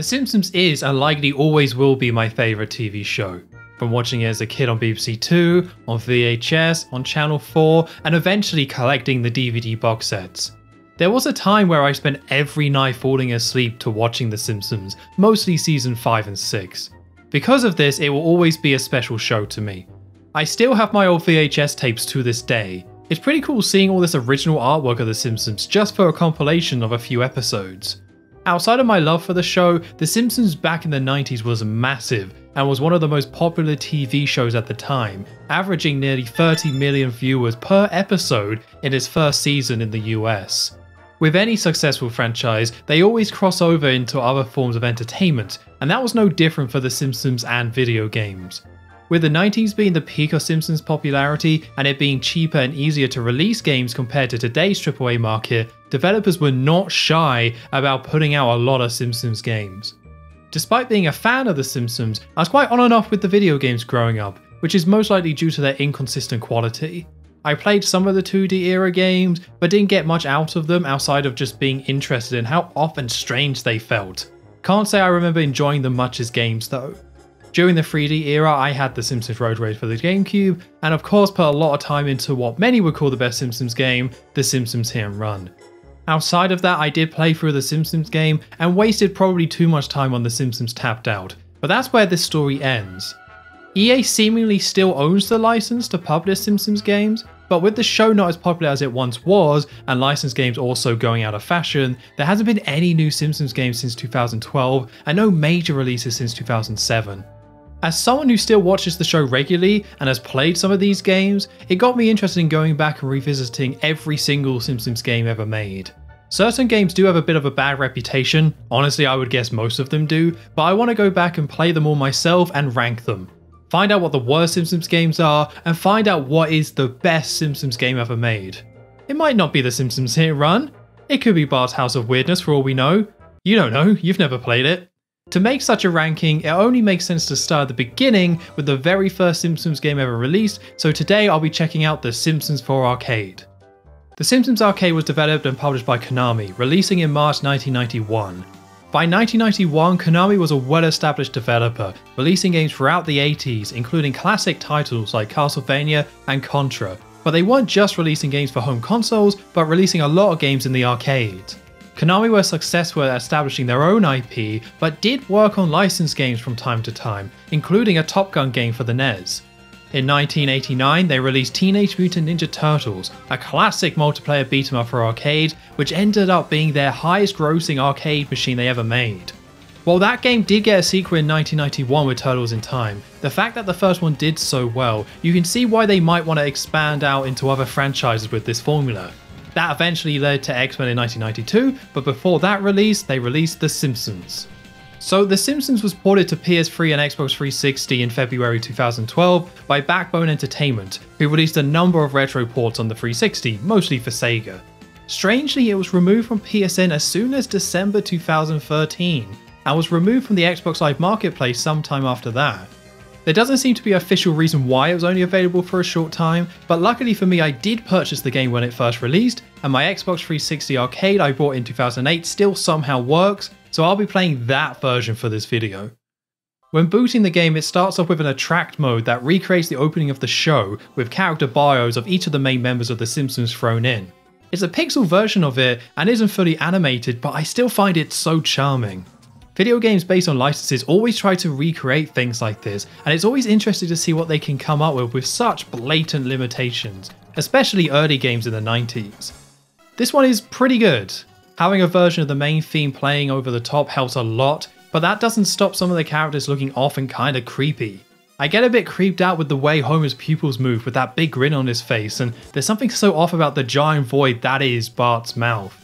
The Simpsons is and likely always will be my favourite TV show. From watching it as a kid on BBC Two, on VHS, on Channel 4, and eventually collecting the DVD box sets. There was a time where I spent every night falling asleep to watching The Simpsons, mostly season 5 and 6. Because of this, it will always be a special show to me. I still have my old VHS tapes to this day. It's pretty cool seeing all this original artwork of The Simpsons just for a compilation of a few episodes. Outside of my love for the show, The Simpsons back in the 90s was massive and was one of the most popular TV shows at the time, averaging nearly 30 million viewers per episode in its first season in the US. With any successful franchise, they always cross over into other forms of entertainment, and that was no different for The Simpsons and video games. With the 90s being the peak of Simpsons popularity and it being cheaper and easier to release games compared to today's AAA market, developers were not shy about putting out a lot of Simpsons games. Despite being a fan of The Simpsons, I was quite on and off with the video games growing up, which is most likely due to their inconsistent quality. I played some of the 2D era games, but didn't get much out of them outside of just being interested in how off and strange they felt. Can't say I remember enjoying them much as games though. During the 3D era, I had The Simpsons Road Rage for the GameCube, and of course put a lot of time into what many would call the best Simpsons game, The Simpsons Hit and Run. Outside of that, I did play through the Simpsons game and wasted probably too much time on The Simpsons Tapped Out, but that's where this story ends. EA seemingly still owns the license to publish Simpsons games, but with the show not as popular as it once was, and licensed games also going out of fashion, there hasn't been any new Simpsons games since 2012, and no major releases since 2007. As someone who still watches the show regularly and has played some of these games, it got me interested in going back and revisiting every single Simpsons game ever made. Certain games do have a bit of a bad reputation, honestly, I would guess most of them do, but I want to go back and play them all myself and rank them find out what the worst Simpsons games are, and find out what is the best Simpsons game ever made. It might not be The Simpsons Hit Run, it could be Bart's House of Weirdness for all we know. You don't know, you've never played it. To make such a ranking, it only makes sense to start at the beginning with the very first Simpsons game ever released, so today I'll be checking out The Simpsons for Arcade. The Simpsons Arcade was developed and published by Konami, releasing in March 1991. By 1991, Konami was a well established developer, releasing games throughout the 80s, including classic titles like Castlevania and Contra. But they weren't just releasing games for home consoles, but releasing a lot of games in the arcade. Konami were successful at establishing their own IP, but did work on licensed games from time to time, including a Top Gun game for the NES. In 1989, they released Teenage Mutant Ninja Turtles, a classic multiplayer beat 'em up for arcade, which ended up being their highest grossing arcade machine they ever made. While that game did get a sequel in 1991 with Turtles in Time, the fact that the first one did so well, you can see why they might want to expand out into other franchises with this formula. That eventually led to X Men in 1992, but before that release, they released The Simpsons. So, The Simpsons was ported to PS3 and Xbox 360 in February 2012 by Backbone Entertainment, who released a number of retro ports on the 360, mostly for Sega. Strangely, it was removed from PSN as soon as December 2013, and was removed from the Xbox Live Marketplace sometime after that. There doesn't seem to be an official reason why it was only available for a short time, but luckily for me I did purchase the game when it first released, and my Xbox 360 arcade I bought in 2008 still somehow works, so I'll be playing that version for this video. When booting the game, it starts off with an attract mode that recreates the opening of the show with character bios of each of the main members of The Simpsons thrown in. It's a pixel version of it and isn't fully animated, but I still find it so charming. Video games based on licenses always try to recreate things like this, and it's always interesting to see what they can come up with with such blatant limitations, especially early games in the 90s. This one is pretty good, Having a version of the main theme playing over the top helps a lot, but that doesn't stop some of the characters looking off and kinda creepy. I get a bit creeped out with the way Homer's pupils move with that big grin on his face, and there's something so off about the giant void that is Bart's mouth.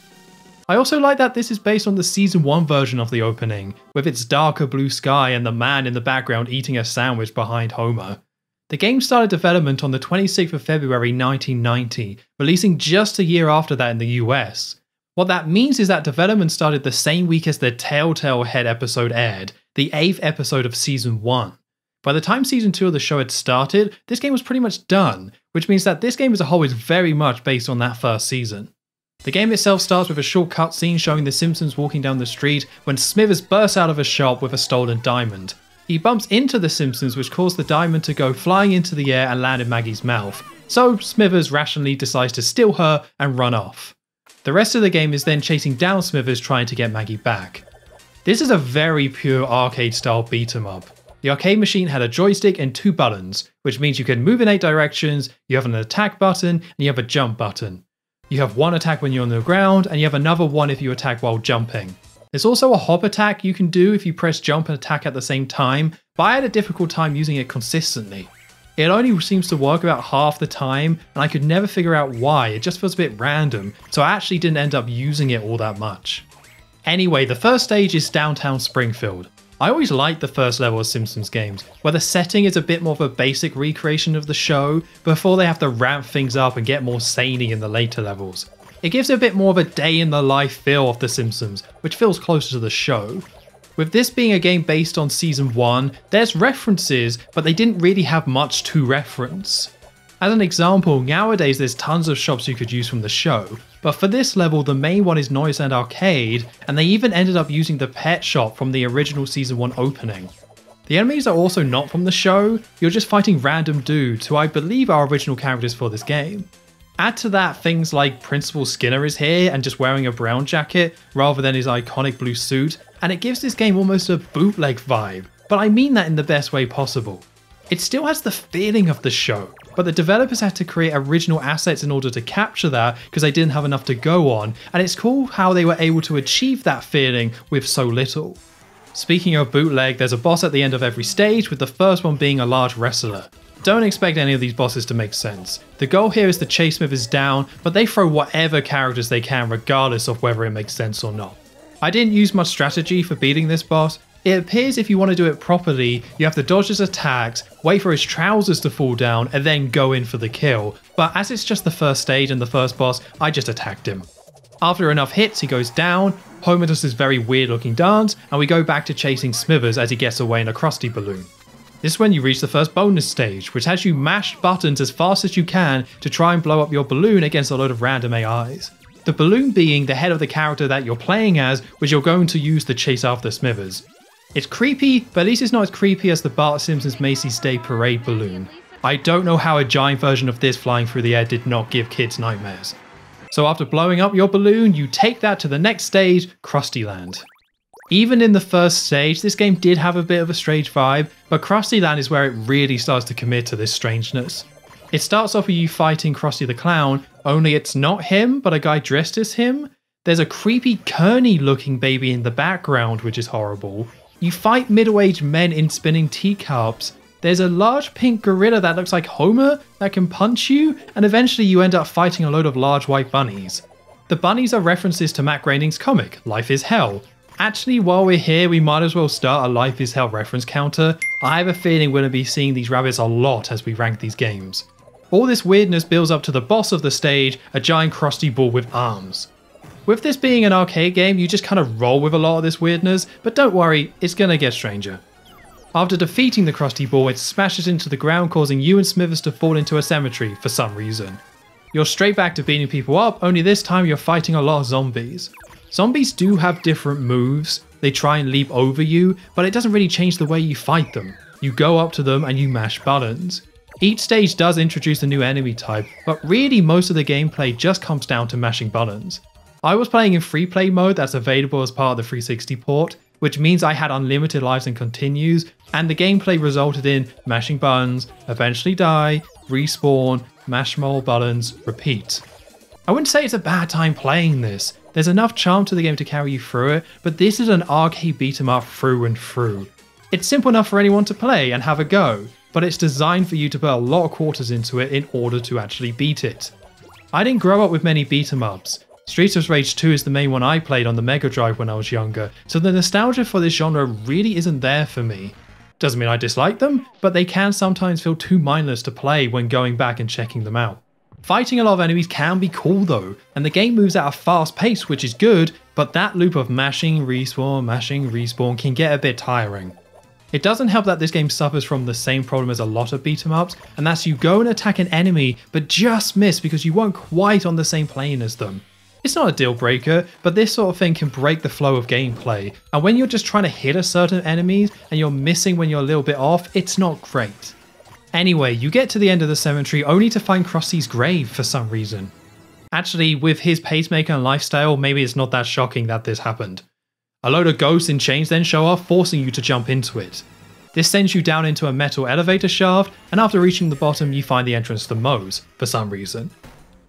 I also like that this is based on the season 1 version of the opening, with its darker blue sky and the man in the background eating a sandwich behind Homer. The game started development on the 26th of February 1990, releasing just a year after that in the US. What that means is that development started the same week as the Telltale Head episode aired, the eighth episode of season 1. By the time season 2 of the show had started, this game was pretty much done, which means that this game as a whole is very much based on that first season. The game itself starts with a short cutscene showing the Simpsons walking down the street when Smithers bursts out of a shop with a stolen diamond. He bumps into the Simpsons, which causes the diamond to go flying into the air and land in Maggie's mouth. So Smithers rationally decides to steal her and run off. The rest of the game is then chasing down Smithers trying to get Maggie back. This is a very pure arcade style beat 'em up. The arcade machine had a joystick and two buttons, which means you can move in eight directions, you have an attack button, and you have a jump button. You have one attack when you're on the ground, and you have another one if you attack while jumping. There's also a hop attack you can do if you press jump and attack at the same time, but I had a difficult time using it consistently. It only seems to work about half the time, and I could never figure out why, it just feels a bit random, so I actually didn't end up using it all that much. Anyway, the first stage is downtown Springfield. I always liked the first level of Simpsons games, where the setting is a bit more of a basic recreation of the show before they have to ramp things up and get more samey in the later levels. It gives a bit more of a day in the life feel of The Simpsons, which feels closer to the show. With this being a game based on season 1, there's references, but they didn't really have much to reference. As an example, nowadays there's tons of shops you could use from the show, but for this level the main one is Noiseland Arcade, and they even ended up using the pet shop from the original season 1 opening. The enemies are also not from the show, you're just fighting random dudes who I believe are original characters for this game. Add to that things like Principal Skinner is here and just wearing a brown jacket rather than his iconic blue suit, and it gives this game almost a bootleg vibe, but I mean that in the best way possible. It still has the feeling of the show, but the developers had to create original assets in order to capture that because they didn't have enough to go on, and it's cool how they were able to achieve that feeling with so little. Speaking of bootleg, there's a boss at the end of every stage, with the first one being a large wrestler. Don't expect any of these bosses to make sense. The goal here is to chase Smithers down, but they throw whatever characters they can regardless of whether it makes sense or not. I didn't use much strategy for beating this boss, it appears if you want to do it properly, you have to dodge his attacks, wait for his trousers to fall down, and then go in for the kill. But as it's just the first stage and the first boss, I just attacked him. After enough hits, he goes down, Homer does this very weird looking dance, and we go back to chasing Smithers as he gets away in a Krusty balloon. This is when you reach the first bonus stage, which has you mash buttons as fast as you can to try and blow up your balloon against a load of random AIs. The balloon being the head of the character that you're playing as, which you're going to use to chase after Smithers. It's creepy, but at least it's not as creepy as the Bart Simpson's Macy's Day Parade balloon. I don't know how a giant version of this flying through the air did not give kids nightmares. So after blowing up your balloon, you take that to the next stage, Krusty Land. Even in the first stage, this game did have a bit of a strange vibe, but Krusty Land is where it really starts to commit to this strangeness. It starts off with you fighting Krusty the Clown, only it's not him, but a guy dressed as him. There's a creepy Kearney looking baby in the background, which is horrible. You fight middle aged men in spinning teacups. There's a large pink gorilla that looks like Homer that can punch you, and eventually you end up fighting a load of large white bunnies. The bunnies are references to Matt Groening's comic, Life is Hell. Actually, while we're here, we might as well start a Life is Hell reference counter. I have a feeling we're going to be seeing these rabbits a lot as we rank these games. All this weirdness builds up to the boss of the stage, a giant Krusty ball with arms. With this being an arcade game, you just kind of roll with a lot of this weirdness, but don't worry, it's gonna get stranger. After defeating the Krusty Ball, it smashes into the ground, causing you and Smithers to fall into a cemetery for some reason. You're straight back to beating people up, only this time you're fighting a lot of zombies. Zombies do have different moves, they try and leap over you, but it doesn't really change the way you fight them. You go up to them and you mash buttons. Each stage does introduce a new enemy type, but really most of the gameplay just comes down to mashing buttons. I was playing in free play mode that's available as part of the 360 port, which means I had unlimited lives and continues, and the gameplay resulted in mashing buttons, eventually die, respawn, mash more buttons, repeat. I wouldn't say it's a bad time playing this. There's enough charm to the game to carry you through it, but this is an arcade beat 'em up through and through. It's simple enough for anyone to play and have a go, but it's designed for you to put a lot of quarters into it in order to actually beat it. I didn't grow up with many beat 'em ups, Streets of Rage 2 is the main one I played on the Mega Drive when I was younger, so the nostalgia for this genre really isn't there for me. Doesn't mean I dislike them, but they can sometimes feel too mindless to play when going back and checking them out. Fighting a lot of enemies can be cool though, and the game moves at a fast pace which is good, but that loop of mashing, respawn, mashing, respawn can get a bit tiring. It doesn't help that this game suffers from the same problem as a lot of beat 'em ups, and that's you go and attack an enemy but just miss because you weren't quite on the same plane as them. It's not a deal breaker, but this sort of thing can break the flow of gameplay, and when you're just trying to hit a certain enemies and you're missing when you're a little bit off, it's not great. Anyway, you get to the end of the cemetery only to find Krusty's grave for some reason. Actually, with his pacemaker and lifestyle, maybe it's not that shocking that this happened. A load of ghosts in chains then show up, forcing you to jump into it. This sends you down into a metal elevator shaft, and after reaching the bottom, you find the entrance to Moe's, for some reason.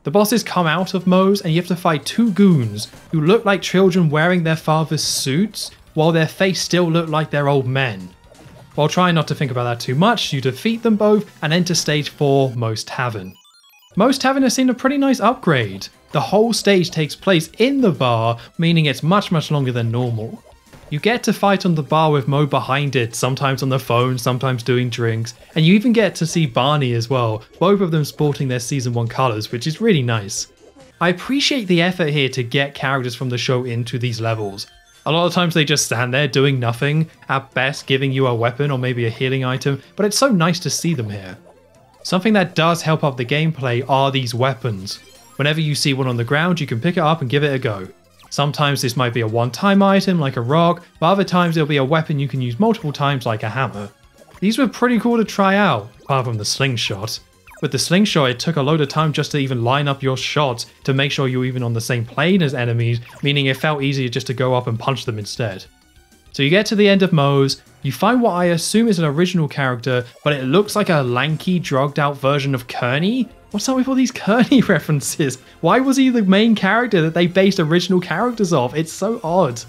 The bosses come out of Moe's, and you have to fight two goons who look like children wearing their father's suits, while their face still look like they're old men. While trying not to think about that too much, you defeat them both and enter stage 4, Moe's Tavern. Moe's Tavern has seen a pretty nice upgrade. The whole stage takes place in the bar, meaning it's much much longer than normal. You get to fight on the bar with Moe behind it, sometimes on the phone, sometimes doing drinks, and you even get to see Barney as well, both of them sporting their season 1 colours, which is really nice. I appreciate the effort here to get characters from the show into these levels. A lot of times they just stand there doing nothing, at best giving you a weapon or maybe a healing item, but it's so nice to see them here. Something that does help out the gameplay are these weapons. Whenever you see one on the ground, you can pick it up and give it a go. Sometimes this might be a one-time item like a rock, but other times it'll be a weapon you can use multiple times like a hammer. These were pretty cool to try out, apart from the slingshot. With the slingshot, it took a load of time just to even line up your shots to make sure you're even on the same plane as enemies, meaning it felt easier just to go up and punch them instead. So you get to the end of Moe's, you find what I assume is an original character, but it looks like a lanky, drugged out version of Kearney, What's up with all these Kearney references? Why was he the main character that they based original characters off? It's so odd.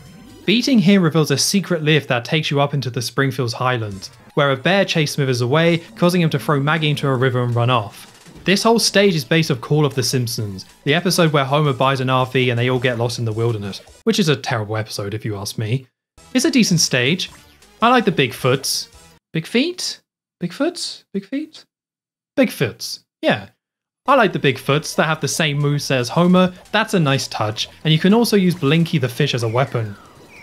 Beating him reveals a secret lift that takes you up into the Springfields Highlands, where a bear chased Smithers away, causing him to throw Maggie into a river and run off. This whole stage is based off Call of the Simpsons, the episode where Homer buys an RV and they all get lost in the wilderness, which is a terrible episode if you ask me. It's a decent stage. I like the Bigfoots. Big feet? Bigfoots? Big feet? Bigfoots. Yeah, I like the Bigfoots that have the same moveset as Homer, that's a nice touch, and you can also use Blinky the fish as a weapon.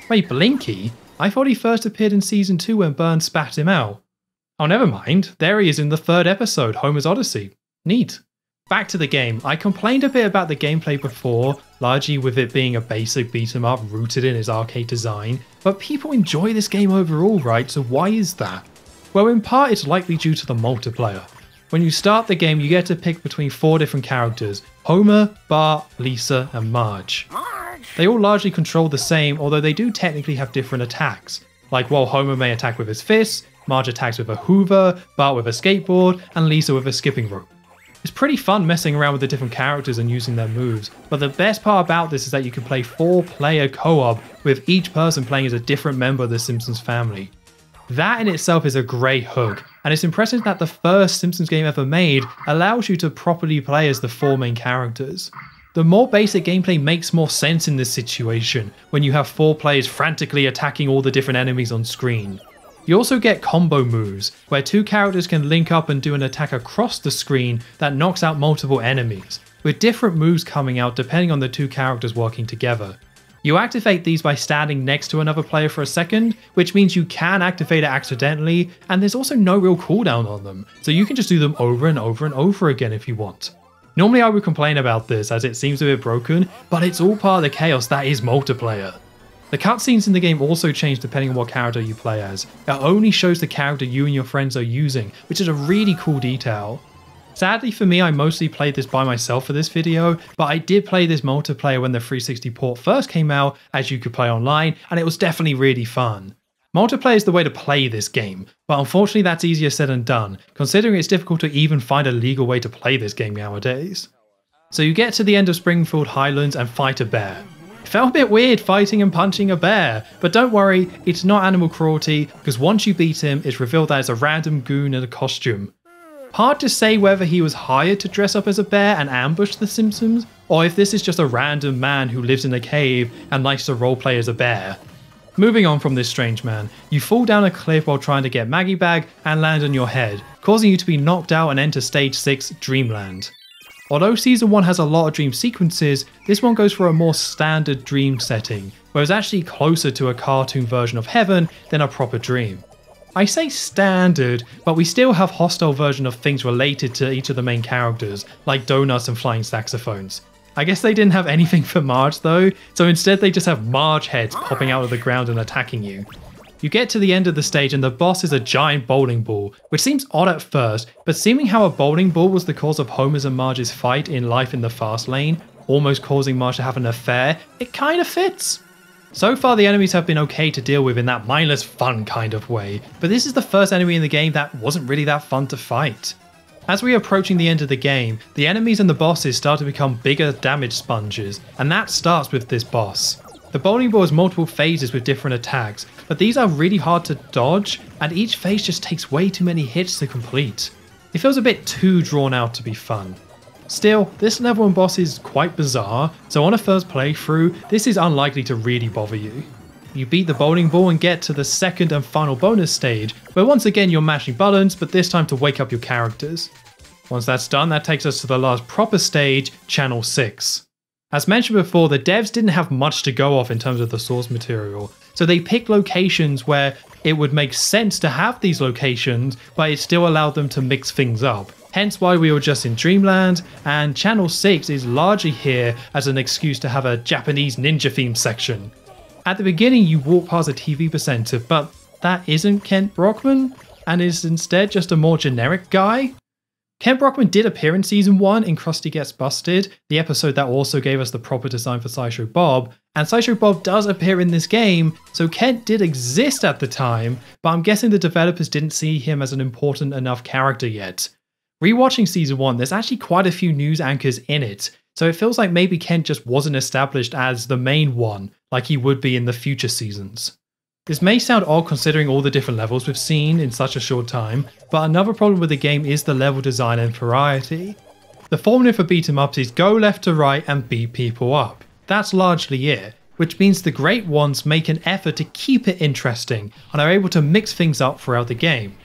Wait, Blinky? I thought he first appeared in season 2 when Burns spat him out. Oh, never mind, there he is in the third episode, Homer's Odyssey. Neat. Back to the game, I complained a bit about the gameplay before, largely with it being a basic beat 'em up rooted in its arcade design, but people enjoy this game overall, right? So why is that? Well, in part it's likely due to the multiplayer. When you start the game, you get to pick between four different characters Homer, Bart, Lisa, and Marge. Marge. They all largely control the same, although they do technically have different attacks. Like while Homer may attack with his fists, Marge attacks with a hoover, Bart with a skateboard, and Lisa with a skipping rope. It's pretty fun messing around with the different characters and using their moves, but the best part about this is that you can play 4 player co op with each person playing as a different member of the Simpsons family. That in itself is a great hook, and it's impressive that the first Simpsons game ever made allows you to properly play as the four main characters. The more basic gameplay makes more sense in this situation, when you have four players frantically attacking all the different enemies on screen. You also get combo moves, where two characters can link up and do an attack across the screen that knocks out multiple enemies, with different moves coming out depending on the two characters working together. You activate these by standing next to another player for a second, which means you can activate it accidentally, and there's also no real cooldown on them, so you can just do them over and over and over again if you want. Normally I would complain about this as it seems a bit broken, but it's all part of the chaos that is multiplayer. The cutscenes in the game also change depending on what character you play as. It only shows the character you and your friends are using, which is a really cool detail. Sadly for me, I mostly played this by myself for this video, but I did play this multiplayer when the 360 port first came out, as you could play online, and it was definitely really fun. Multiplayer is the way to play this game, but unfortunately that's easier said than done, considering it's difficult to even find a legal way to play this game nowadays. So you get to the end of Springfield Highlands and fight a bear. It felt a bit weird fighting and punching a bear, but don't worry, it's not animal cruelty, because once you beat him, it's revealed that it's a random goon in a costume. Hard to say whether he was hired to dress up as a bear and ambush the Simpsons, or if this is just a random man who lives in a cave and likes to roleplay as a bear. Moving on from this strange man, you fall down a cliff while trying to get Maggie back and land on your head, causing you to be knocked out and enter stage 6 Dreamland. Although season 1 has a lot of dream sequences, this one goes for a more standard dream setting, where it's actually closer to a cartoon version of heaven than a proper dream. I say standard, but we still have hostile version of things related to each of the main characters, like donuts and flying saxophones. I guess they didn't have anything for Marge though, so instead they just have Marge heads popping out of the ground and attacking you. You get to the end of the stage and the boss is a giant bowling ball, which seems odd at first, but seeming how a bowling ball was the cause of Homer's and Marge's fight in Life in the Fast Lane, almost causing Marge to have an affair, it kinda fits. So far, the enemies have been okay to deal with in that mindless fun kind of way, but this is the first enemy in the game that wasn't really that fun to fight. As we are approaching the end of the game, the enemies and the bosses start to become bigger damage sponges, and that starts with this boss. The bowling ball has multiple phases with different attacks, but these are really hard to dodge, and each phase just takes way too many hits to complete. It feels a bit too drawn out to be fun. Still, this level and boss is quite bizarre, so on a first playthrough, this is unlikely to really bother you. You beat the bowling ball and get to the second and final bonus stage, where once again you're mashing buttons, but this time to wake up your characters. Once that's done, that takes us to the last proper stage, Channel 6. As mentioned before, the devs didn't have much to go off in terms of the source material, so they picked locations where it would make sense to have these locations, but it still allowed them to mix things up. Hence why we were just in Dreamland, and Channel 6 is largely here as an excuse to have a Japanese ninja theme section. At the beginning, you walk past a TV presenter, but that isn't Kent Brockman, and is instead just a more generic guy. Kent Brockman did appear in season 1 in Krusty Gets Busted, the episode that also gave us the proper design for Sideshow Bob, and Sideshow Bob does appear in this game, so Kent did exist at the time, but I'm guessing the developers didn't see him as an important enough character yet. Rewatching season 1, there's actually quite a few news anchors in it, so it feels like maybe Kent just wasn't established as the main one, like he would be in the future seasons. This may sound odd considering all the different levels we've seen in such a short time, but another problem with the game is the level design and variety. The formula for beat 'em ups is go left to right and beat people up. That's largely it, which means the great ones make an effort to keep it interesting and are able to mix things up throughout the game.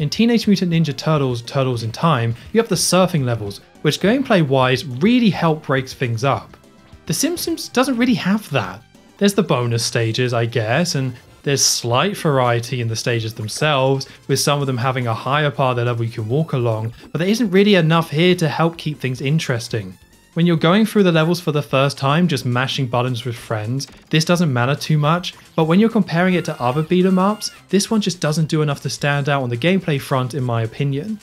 In Teenage Mutant Ninja Turtles Turtles in Time, you have the surfing levels, which gameplay wise really help break things up. The Simpsons doesn't really have that. There's the bonus stages, I guess, and there's slight variety in the stages themselves, with some of them having a higher part of the level you can walk along, but there isn't really enough here to help keep things interesting. When you're going through the levels for the first time, just mashing buttons with friends, this doesn't matter too much, but when you're comparing it to other beat 'em ups, this one just doesn't do enough to stand out on the gameplay front in my opinion.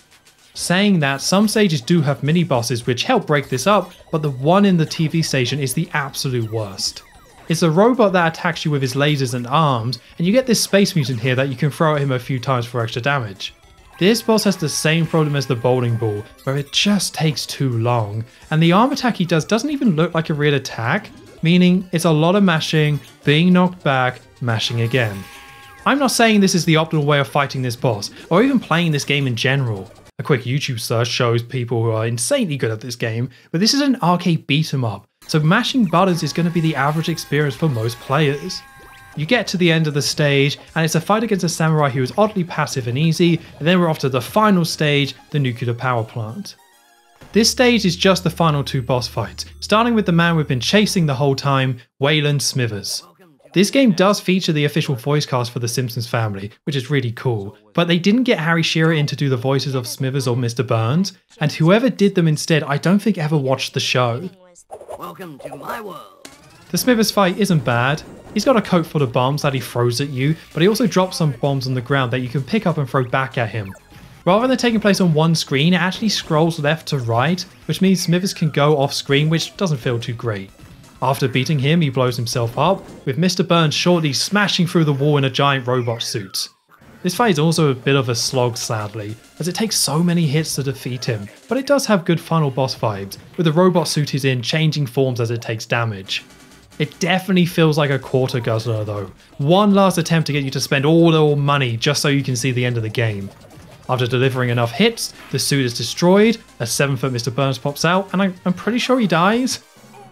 Saying that, some stages do have mini bosses which help break this up, but the one in the TV station is the absolute worst. It's a robot that attacks you with his lasers and arms, and you get this space mutant here that you can throw at him a few times for extra damage. This boss has the same problem as the bowling ball, where it just takes too long, and the arm attack he does doesn't even look like a real attack, meaning it's a lot of mashing, being knocked back, mashing again. I'm not saying this is the optimal way of fighting this boss, or even playing this game in general. A quick YouTube search shows people who are insanely good at this game, but this is an arcade beat 'em up, so mashing buttons is going to be the average experience for most players. You get to the end of the stage, and it's a fight against a samurai who is oddly passive and easy, and then we're off to the final stage, the nuclear power plant. This stage is just the final two boss fights, starting with the man we've been chasing the whole time, Waylon Smithers. This game does feature the official voice cast for the Simpsons family, which is really cool, but they didn't get Harry Shearer in to do the voices of Smithers or Mr. Burns, and whoever did them instead I don't think ever watched the show. Welcome to my world. The Smithers fight isn't bad, He's got a coat full of bombs that he throws at you, but he also drops some bombs on the ground that you can pick up and throw back at him. Rather than taking place on one screen, it actually scrolls left to right, which means Smithers can go off screen, which doesn't feel too great. After beating him, he blows himself up, with Mr. Burns shortly smashing through the wall in a giant robot suit. This fight is also a bit of a slog sadly, as it takes so many hits to defeat him, but it does have good final boss vibes, with the robot suit he's in changing forms as it takes damage. It definitely feels like a quarter guzzler though. One last attempt to get you to spend all your money just so you can see the end of the game. After delivering enough hits, the suit is destroyed, a 7 foot Mr. Burns pops out, and I'm, I'm pretty sure he dies.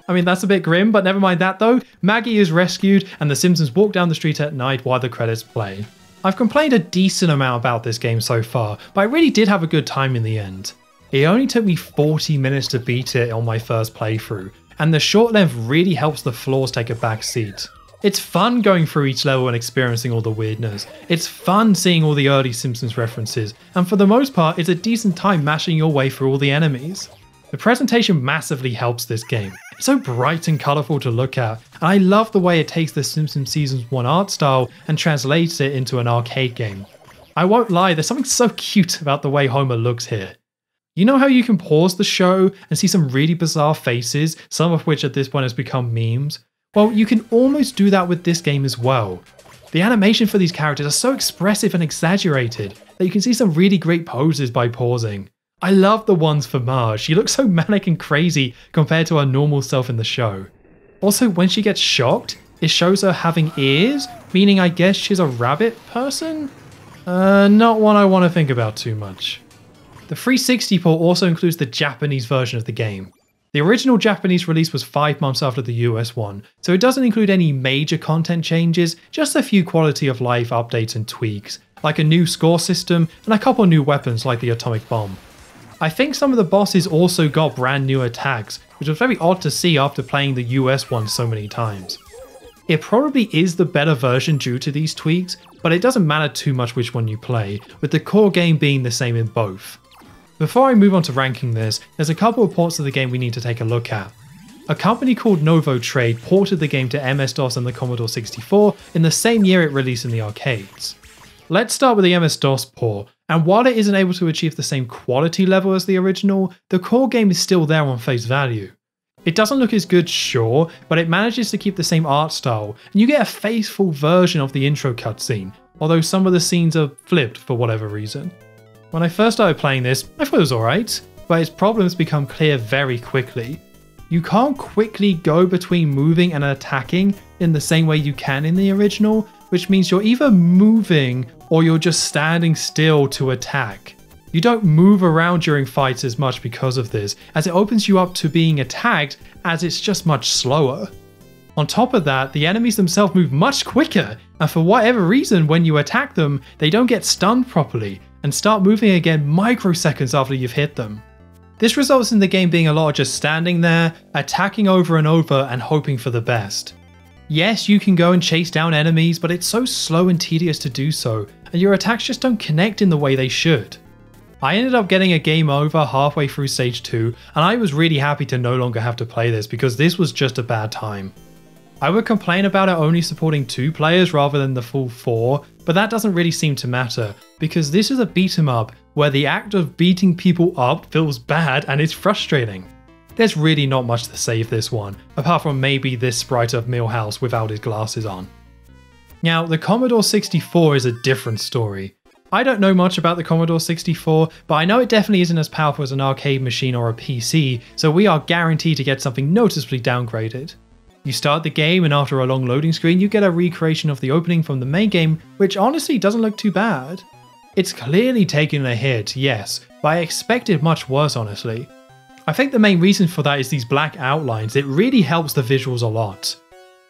I mean, that's a bit grim, but never mind that though. Maggie is rescued, and the Simpsons walk down the street at night while the credits play. I've complained a decent amount about this game so far, but I really did have a good time in the end. It only took me 40 minutes to beat it on my first playthrough, and the short length really helps the flaws take a back seat. It's fun going through each level and experiencing all the weirdness. It's fun seeing all the early Simpsons references, and for the most part, it's a decent time mashing your way through all the enemies. The presentation massively helps this game. It's so bright and colourful to look at, and I love the way it takes the Simpsons Seasons 1 art style and translates it into an arcade game. I won't lie, there's something so cute about the way Homer looks here. You know how you can pause the show and see some really bizarre faces, some of which at this point has become memes? Well, you can almost do that with this game as well. The animation for these characters are so expressive and exaggerated that you can see some really great poses by pausing. I love the ones for Marge, she looks so manic and crazy compared to her normal self in the show. Also, when she gets shocked, it shows her having ears, meaning I guess she's a rabbit person? Uh, not one I want to think about too much. The 360 port also includes the Japanese version of the game. The original Japanese release was 5 months after the US one, so it doesn't include any major content changes, just a few quality of life updates and tweaks, like a new score system and a couple new weapons like the atomic bomb. I think some of the bosses also got brand new attacks, which was very odd to see after playing the US one so many times. It probably is the better version due to these tweaks, but it doesn't matter too much which one you play, with the core game being the same in both. Before I move on to ranking this, there's a couple of ports of the game we need to take a look at. A company called Novotrade ported the game to MS-DOS and the Commodore 64 in the same year it released in the arcades. Let's start with the MS-DOS port, and while it isn't able to achieve the same quality level as the original, the core game is still there on face value. It doesn't look as good, sure, but it manages to keep the same art style, and you get a faithful version of the intro cutscene, although some of the scenes are flipped for whatever reason. When I first started playing this, I thought it was alright, but its problems become clear very quickly. You can't quickly go between moving and attacking in the same way you can in the original, which means you're either moving or you're just standing still to attack. You don't move around during fights as much because of this, as it opens you up to being attacked as it's just much slower. On top of that, the enemies themselves move much quicker, and for whatever reason, when you attack them, they don't get stunned properly, and start moving again microseconds after you've hit them. This results in the game being a lot of just standing there, attacking over and over, and hoping for the best. Yes, you can go and chase down enemies, but it's so slow and tedious to do so, and your attacks just don't connect in the way they should. I ended up getting a game over halfway through stage 2, and I was really happy to no longer have to play this because this was just a bad time. I would complain about it only supporting two players rather than the full four, but that doesn't really seem to matter, because this is a beat 'em up where the act of beating people up feels bad and is frustrating. There's really not much to save this one, apart from maybe this sprite of Milhouse without his glasses on. Now, the Commodore 64 is a different story. I don't know much about the Commodore 64, but I know it definitely isn't as powerful as an arcade machine or a PC, so we are guaranteed to get something noticeably downgraded. You start the game, and after a long loading screen, you get a recreation of the opening from the main game, which honestly doesn't look too bad. It's clearly taken a hit, yes, but I expected much worse, honestly. I think the main reason for that is these black outlines, it really helps the visuals a lot.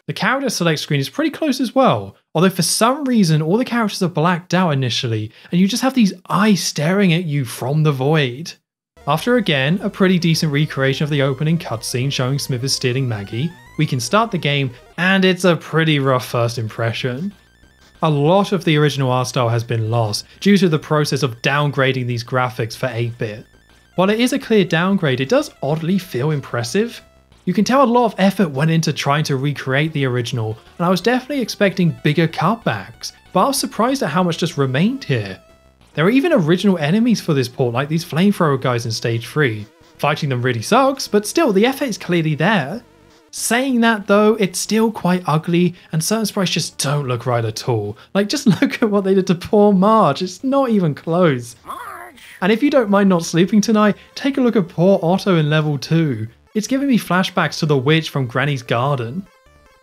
The character select screen is pretty close as well, although for some reason all the characters are blacked out initially, and you just have these eyes staring at you from the void. After again, a pretty decent recreation of the opening cutscene showing Smithers stealing Maggie, we can start the game, and it's a pretty rough first impression. A lot of the original art style has been lost due to the process of downgrading these graphics for 8-bit. While it is a clear downgrade, it does oddly feel impressive. You can tell a lot of effort went into trying to recreate the original, and I was definitely expecting bigger cutbacks, but I was surprised at how much just remained here. There are even original enemies for this port, like these flamethrower guys in stage 3. Fighting them really sucks, but still, the effort is clearly there. Saying that though, it's still quite ugly, and certain sprites just don't look right at all. Like, just look at what they did to poor Marge, it's not even close. Marge. And if you don't mind not sleeping tonight, take a look at poor Otto in level 2. It's giving me flashbacks to the witch from Granny's garden.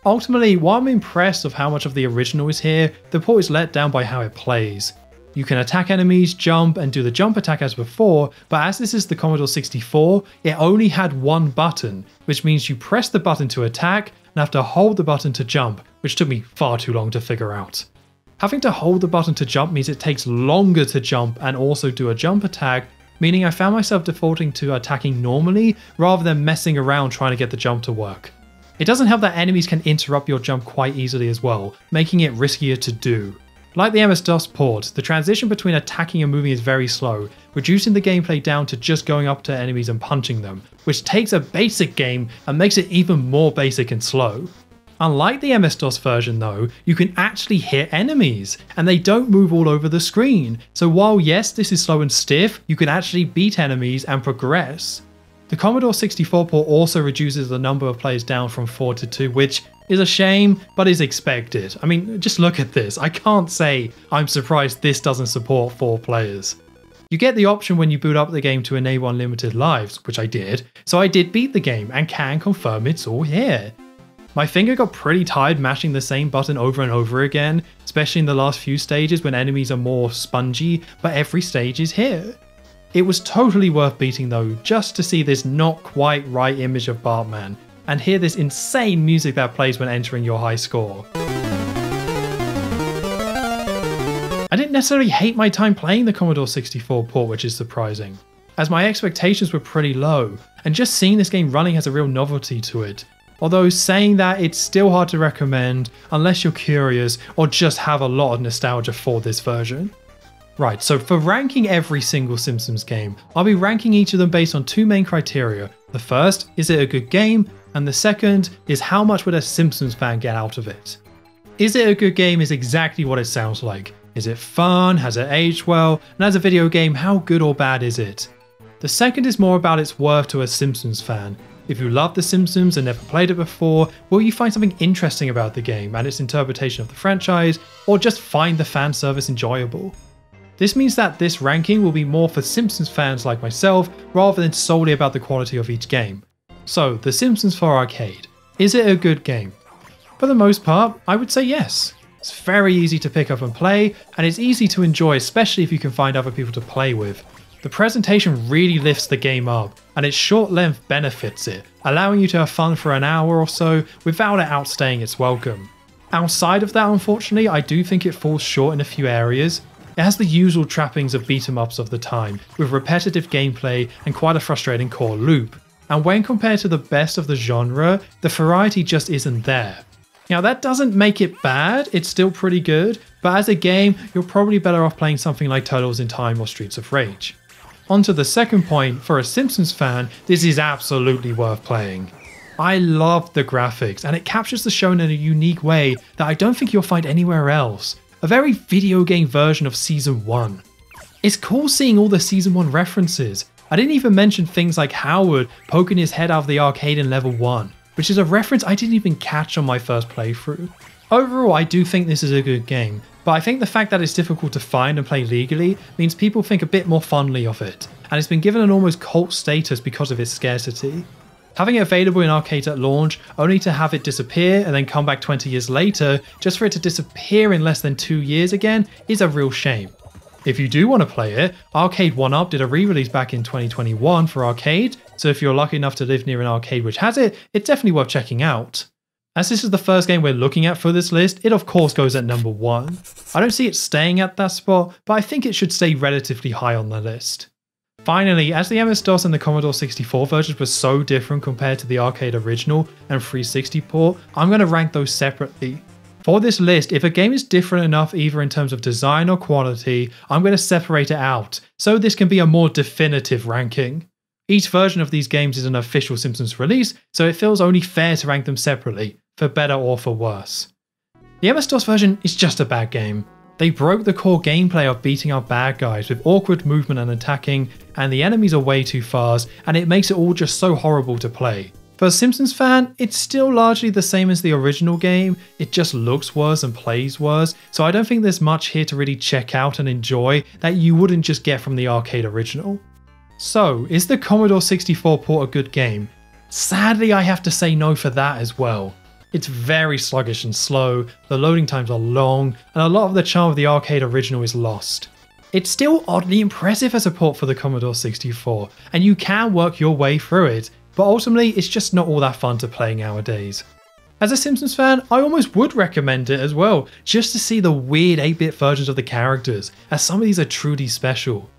Ultimately, while I'm impressed of how much of the original is here, the port is let down by how it plays. You can attack enemies, jump, and do the jump attack as before, but as this is the Commodore 64, it only had one button, which means you press the button to attack and have to hold the button to jump, which took me far too long to figure out. Having to hold the button to jump means it takes longer to jump and also do a jump attack, meaning I found myself defaulting to attacking normally rather than messing around trying to get the jump to work. It doesn't help that enemies can interrupt your jump quite easily as well, making it riskier to do. Like the MS-DOS port, the transition between attacking and moving is very slow, reducing the gameplay down to just going up to enemies and punching them, which takes a basic game and makes it even more basic and slow. Unlike the MS-DOS version though, you can actually hit enemies, and they don't move all over the screen, so while yes this is slow and stiff, you can actually beat enemies and progress. The Commodore 64 port also reduces the number of players down from 4 to 2, which is a shame, but is expected. I mean, just look at this. I can't say I'm surprised this doesn't support 4 players. You get the option when you boot up the game to enable unlimited lives, which I did, so I did beat the game and can confirm it's all here. My finger got pretty tired mashing the same button over and over again, especially in the last few stages when enemies are more spongy, but every stage is here. It was totally worth beating though, just to see this not quite right image of Bartman, and hear this insane music that plays when entering your high score. I didn't necessarily hate my time playing the Commodore 64 port, which is surprising, as my expectations were pretty low, and just seeing this game running has a real novelty to it. Although saying that it's still hard to recommend unless you're curious or just have a lot of nostalgia for this version. Right, so for ranking every single Simpsons game, I'll be ranking each of them based on two main criteria. The first, is it a good game? And the second is how much would a Simpsons fan get out of it? Is it a good game is exactly what it sounds like. Is it fun? Has it aged well? And as a video game, how good or bad is it? The second is more about its worth to a Simpsons fan. If you love The Simpsons and never played it before, will you find something interesting about the game and its interpretation of the franchise, or just find the fan service enjoyable? This means that this ranking will be more for Simpsons fans like myself rather than solely about the quality of each game. So, The Simpsons for Arcade. Is it a good game? For the most part, I would say yes. It's very easy to pick up and play, and it's easy to enjoy, especially if you can find other people to play with. The presentation really lifts the game up, and its short length benefits it, allowing you to have fun for an hour or so without it outstaying its welcome. Outside of that, unfortunately, I do think it falls short in a few areas. It has the usual trappings of beat 'em ups of the time, with repetitive gameplay and quite a frustrating core loop. And when compared to the best of the genre, the variety just isn't there. Now, that doesn't make it bad, it's still pretty good, but as a game, you're probably better off playing something like Turtles in Time or Streets of Rage. On to the second point, for a Simpsons fan, this is absolutely worth playing. I love the graphics, and it captures the show in a unique way that I don't think you'll find anywhere else. A very video game version of Season 1. It's cool seeing all the Season 1 references. I didn't even mention things like Howard poking his head out of the arcade in level 1, which is a reference I didn't even catch on my first playthrough. Overall, I do think this is a good game, but I think the fact that it's difficult to find and play legally means people think a bit more fondly of it, and it's been given an almost cult status because of its scarcity. Having it available in arcades at launch, only to have it disappear and then come back 20 years later, just for it to disappear in less than 2 years again, is a real shame. If you do want to play it, Arcade 1UP did a re release back in 2021 for arcade, so if you're lucky enough to live near an arcade which has it, it's definitely worth checking out. As this is the first game we're looking at for this list, it of course goes at number 1. I don't see it staying at that spot, but I think it should stay relatively high on the list. Finally, as the MS-DOS and the Commodore 64 versions were so different compared to the arcade original and 360 port, I'm going to rank those separately. For this list, if a game is different enough either in terms of design or quality, I'm going to separate it out, so this can be a more definitive ranking. Each version of these games is an official Simpsons release, so it feels only fair to rank them separately, for better or for worse. The MS-DOS version is just a bad game. They broke the core gameplay of beating up bad guys with awkward movement and attacking, and the enemies are way too fast, and it makes it all just so horrible to play. For a Simpsons fan, it's still largely the same as the original game, it just looks worse and plays worse, so I don't think there's much here to really check out and enjoy that you wouldn't just get from the arcade original. So, is the Commodore 64 port a good game? Sadly, I have to say no for that as well. It's very sluggish and slow, the loading times are long, and a lot of the charm of the arcade original is lost. It's still oddly impressive as a port for the Commodore 64, and you can work your way through it, but ultimately it's just not all that fun to play nowadays. As a Simpsons fan, I almost would recommend it as well, just to see the weird 8-bit versions of the characters, as some of these are truly special.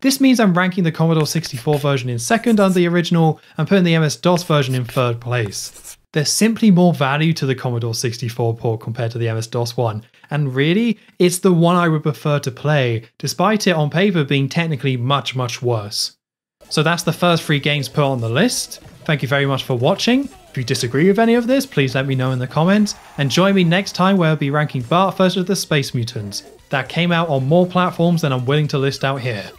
This means I'm ranking the Commodore 64 version in second under the original and putting the MS-DOS version in third place. there's simply more value to the Commodore 64 port compared to the MS-DOS one, and really, it's the one I would prefer to play, despite it on paper being technically much, much worse. So that's the first three games put on the list. Thank you very much for watching. If you disagree with any of this, please let me know in the comments, and join me next time where I'll be ranking Bart versus the Space Mutants. That came out on more platforms than I'm willing to list out here.